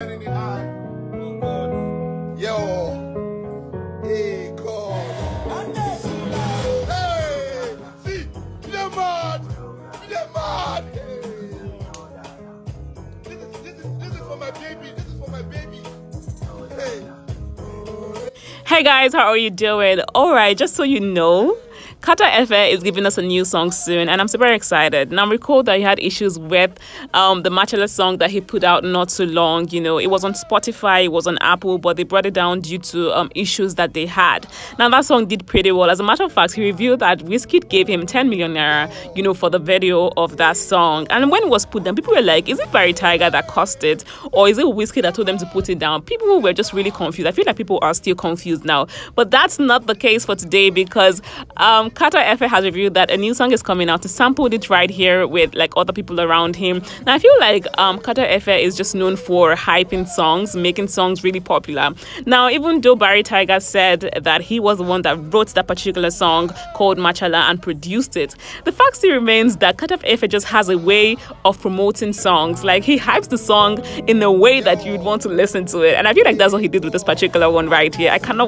Yo, God. Hey, see, they're mad. They're mad. Hey. This is, this, is, this is for my. Hey. Guys, how are you doing? All right, just so you know, Carter Efe is giving us a new song soon, and I'm super excited. Now, recall that he had issues with um, the Machala song that he put out not too long. You know, it was on Spotify, it was on Apple, but they brought it down due to um, issues that they had. Now, that song did pretty well. As a matter of fact, he revealed that Wizkid gave him 10 million naira, you know, for the video of that song. And when it was put down, people were like, is it Berri Tiga that caused it, or is it Wizkid that told them to put it down? People were just really confused. I feel like people are still confused now, but that's not the case for today because um, Carter Efe has revealed that a new song is coming out. He sampled it right here with like other people around him. Now I feel like um, Carter Efe is just known for hyping songs, making songs really popular. Now even though Berri Tiga said that he was the one that wrote that particular song called Machala and produced it, the fact still remains that Carter Efe just has a way of promoting songs. Like he hypes the song in a way that you'd want to listen to it, and I feel like that's what he did with this particular one right here. I cannot